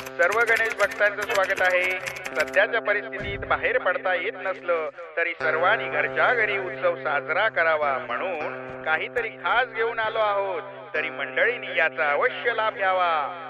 सर्व गणेश भक्तांचं स्वागत आहे. सध्याच्या परिस्थितीत बाहेर पडता येत नसलं तरी सर्वांनी घरच्या घरी उत्सव साजरा करावा म्हणून काहीतरी खास घेऊन आलो आहोत. तरी मंडळींनी याचा अवश्य लाभ घ्यावा.